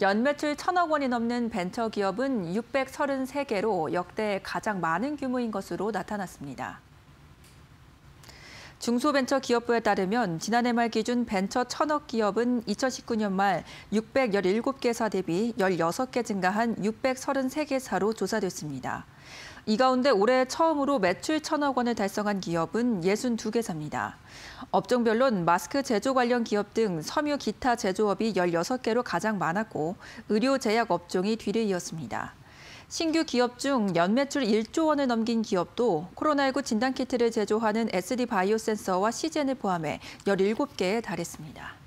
연매출 천억 원이 넘는 벤처 기업은 633개로 역대 가장 많은 규모인 것으로 나타났습니다. 중소벤처기업부에 따르면 지난해 말 기준 벤처 천억 기업은 2019년 말 617개사 대비 16개 증가한 633개사로 조사됐습니다. 이 가운데 올해 처음으로 매출 천억 원을 달성한 기업은 62개사입니다. 업종별론 마스크 제조 관련 기업 등 섬유 기타 제조업이 16개로 가장 많았고 의료 제약 업종이 뒤를 이었습니다. 신규 기업 중 연매출 1조 원을 넘긴 기업도 코로나19 진단키트를 제조하는 SD 바이오센서와 시젠을 포함해 17개에 달했습니다.